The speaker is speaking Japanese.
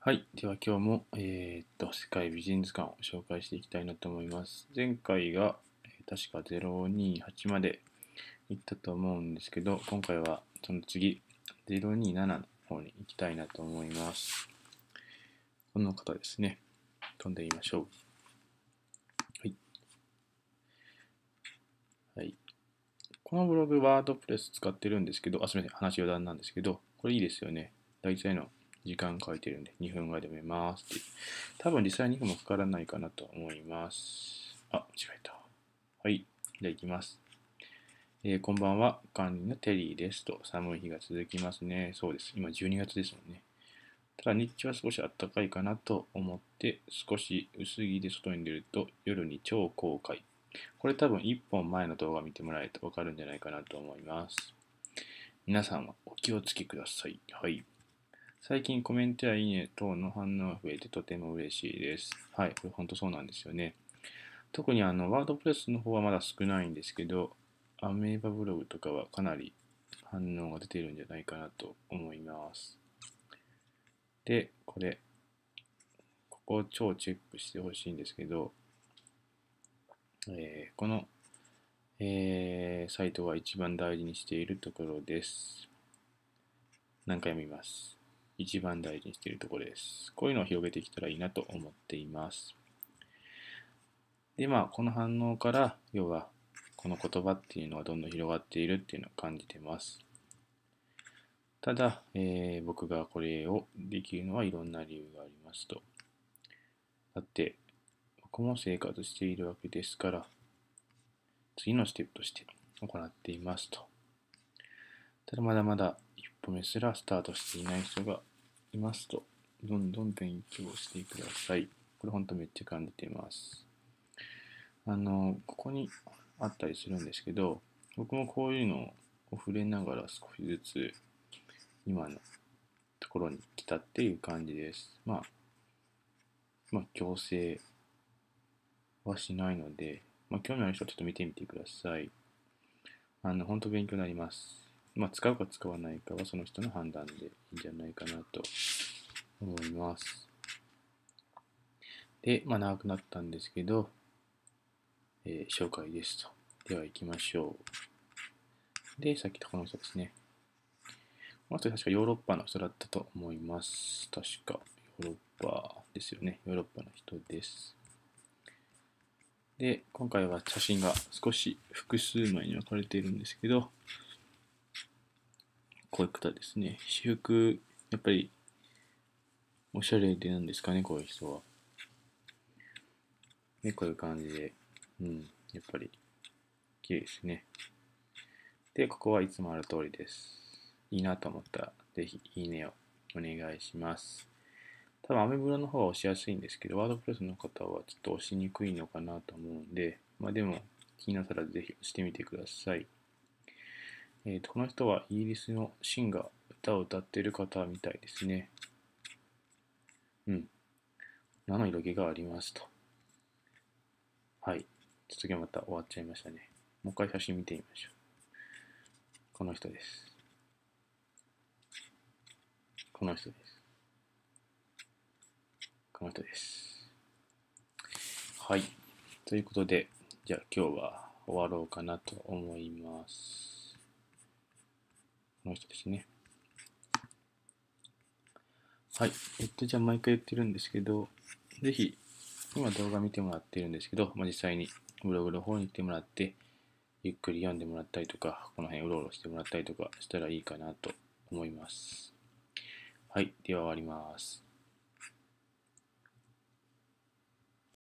はい。では今日も、えーっと、世界美人図鑑を紹介していきたいなと思います。前回が、確か028まで行ったと思うんですけど、今回はその次、027の方に行きたいなと思います。この方ですね。飛んでみましょう。はい。はい。このブログ、ワードプレス使ってるんですけど、あ、すみません、話余談なんですけど、これいいですよね。大体の時間書いてるんで、2分ぐらいで読めますって。多分実際2分もかからないかなと思います。あ、間違えた。はい。じゃあ行きます。えーこんばんは。管理のテリーですと。寒い日が続きますね。そうです。今12月ですもんね。ただ日中は少し暖かいかなと思って、少し薄着で外に出ると夜に超後悔。これ多分1本前の動画見てもらえるとわかるんじゃないかなと思います。皆さんはお気をつけください。はい。最近コメントやいいね等の反応が増えてとても嬉しいです。はい。これ本当そうなんですよね。特にあの、ワードプレスの方はまだ少ないんですけど、アメーバブログとかはかなり反応が出てるんじゃないかなと思います。で、これ、ここを超チェックしてほしいんですけど、えーこの、えーサイトが一番大事にしているところです。何回も言います。一番大事にしているところです。こういうのを広げてきたらいいなと思っています。で、まあ、この反応から、要は、この言葉っていうのはどんどん広がっているっていうのを感じてます。ただ、えー僕がこれをできるのはいろんな理由がありますと。だって、僕も生活しているわけですから、次のステップとして行っていますと。ただまだまだ一歩目すらスタートしていない人がいますと、どんどん勉強してください。これ本当めっちゃ感じています。あの、ここにあったりするんですけど、僕もこういうのを触れながら少しずつ今のところに来たっていう感じです。まあ、まあ、強制はしないので、まあ、興味ある人はちょっと見てみてください。あの、本当勉強になります。まあ、使うか使わないかはその人の判断でいいんじゃないかなと思います。で、まあ、長くなったんですけど、えー紹介ですと。では行きましょう。で、さっきとこの人ですね。この人確かヨーロッパの人だったと思います。確かヨーロッパですよね。ヨーロッパの人です。で、今回は写真が少し複数枚に分かれているんですけど、こういう方ですね。私服、やっぱり、おしゃれでなんですかね、こういう人は。ね、こういう感じで、うん、やっぱり、綺麗ですね。で、ここはいつもある通りです。いいなと思ったら、ぜひ、いいねをお願いします。多分、アメブロの方は押しやすいんですけど、ワードプレスの方はちょっと押しにくいのかなと思うんで、まあでも、気になったらぜひ押してみてください。えーと、この人はイギリスのシンガー、歌を歌っている方みたいですね。うん。名の色気がありますと。はい。ちょっとまた終わっちゃいましたね。もう一回写真見てみましょう。この人です。この人です。この人です。はい。ということで、じゃあ今日は終わろうかなと思います。この人ですね。はい。えっと、じゃあ毎回言ってるんですけど、ぜひ、今動画見てもらってるんですけど、まあ、実際にブログの方に行ってもらって、ゆっくり読んでもらったりとか、この辺うろうろしてもらったりとかしたらいいかなと思います。はい。では終わります。